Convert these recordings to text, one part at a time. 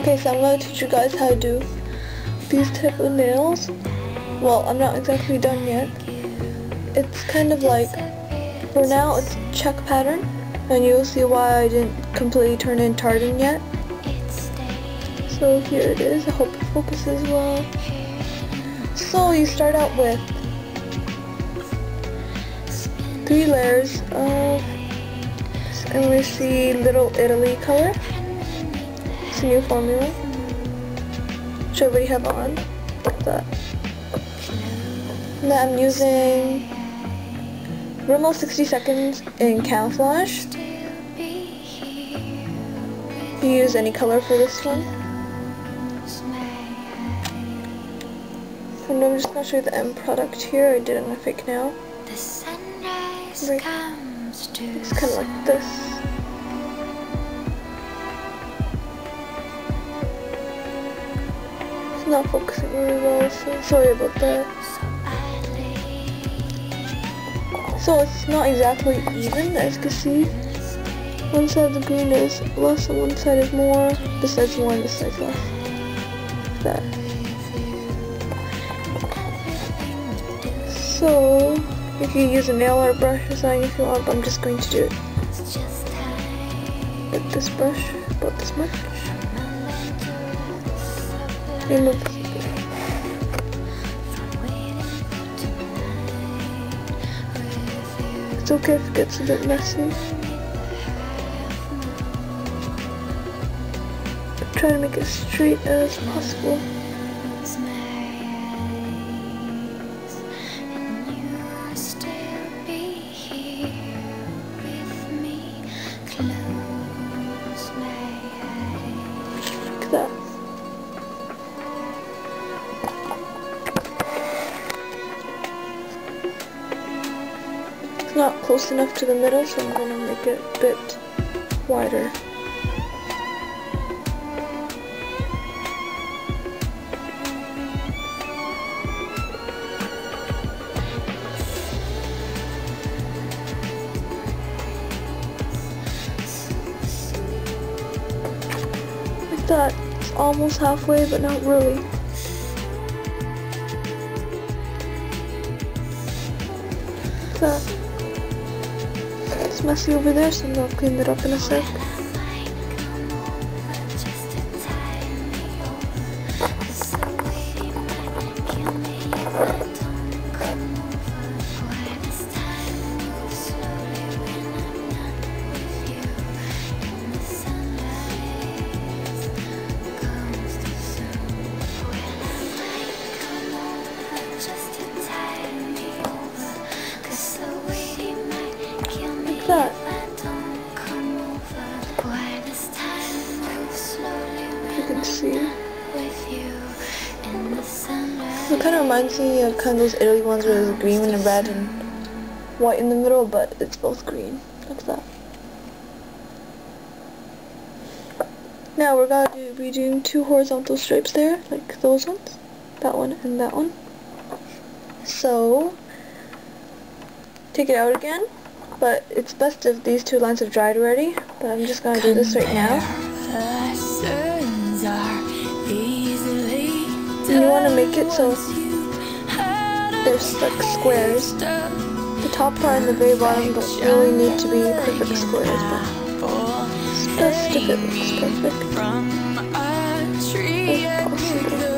Okay, so I'm going to teach you guys how to do these type of nails. Well, I'm not exactly done yet. It's kind of like, for now it's check pattern, and you'll see why I didn't completely turn in tartan yet. So here it is, I hope it focuses well. So you start out with three layers of, and we see Little Italy color. It's a new formula. I already have on. That. And I'm using Rimmel 60 Seconds in Camouflage. You use any color for this one. And I'm just to show you the end product here. I did it on a fake nail. It's kind of like this. Not focusing really well, so sorry about that. So it's not exactly even, as you can see. One side of the green is less and one side is more. This side's more and this side's less. That. So, if you use a nail art brush or something if you want, but I'm just going to do it with this brush, about this much. It's okay if it gets a bit messy. Try to make it straight as possible. It's not close enough to the middle, so I'm going to make it a bit wider. Like that. It's almost halfway, but not really. That. Messy over there, so I'm gonna clean it up in a sec. It kind of reminds me of kind of those Italy ones where there's green and red and white in the middle, but it's both green. Like that. Now we're gonna be doing two horizontal stripes there, like those ones. That one and that one. So, take it out again, but it's best if these two lines have dried already, but I'm just gonna do this right now. You want to make it so there's like squares. The top part and the very bottom don't really need to be perfect squares, but it's best if it looks perfect. If possible.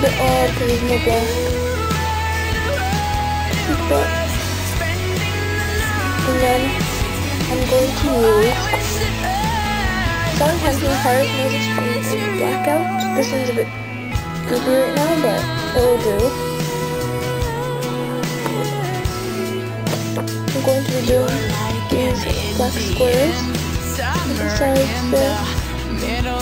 There's no black. Like that. And then I'm going to use Sometimes my heart notice from in blackout. This one's a bit goofy right now, but it will do. I'm going to be doing these black squares. to the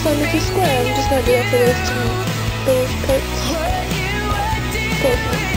you. So I make a square, I'm just gonna do that for those two, those parts. What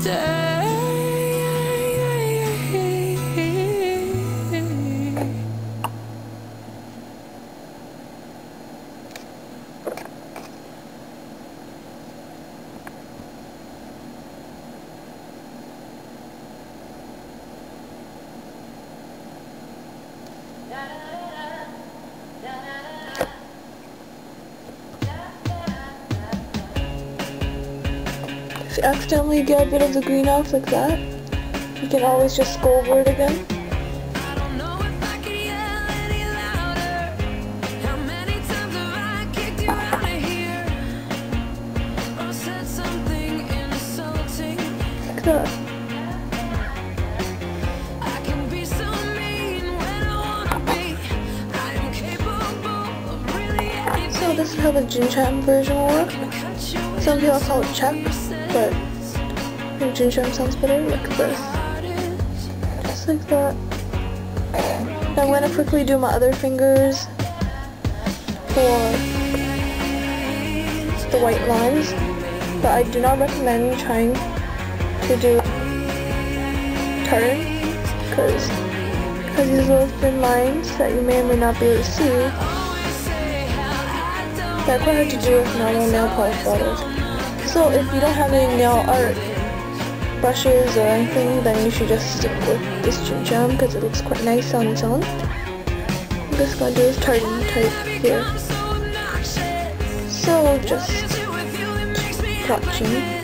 Stay. Accidentally get a bit of the green off like that, you can always just go over it again. So this is how the Gingham version will work. Cut Some people call it check, but I Gingham sounds better like this. Just like that. Now I'm gonna quickly do my other fingers for the white lines, but I do not recommend trying to do tartan because because these little thin lines that you may or may not be able to see they're quite hard to do with normal nail polish bottles. So if you don't have any nail art brushes or anything, then you should just stick with this Gingham because it looks quite nice on its own. I'm just gonna do this tartan type here. So just watching.